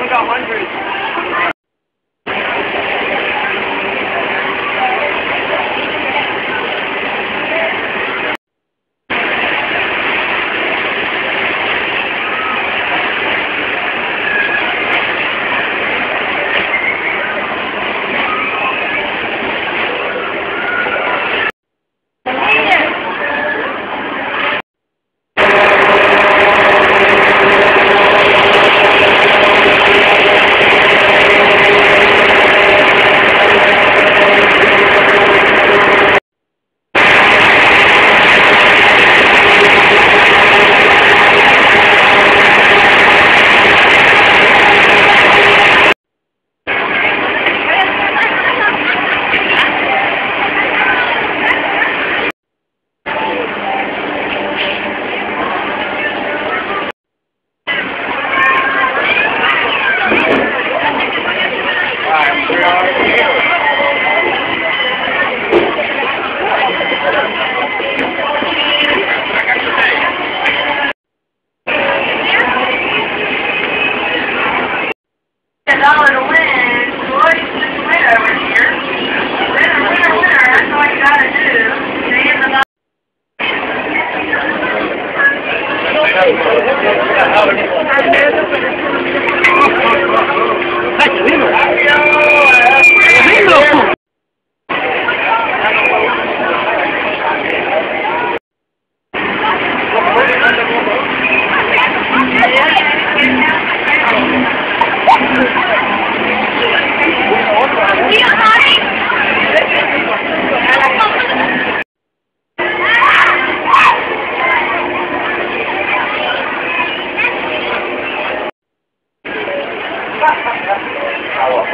we got hundreds. power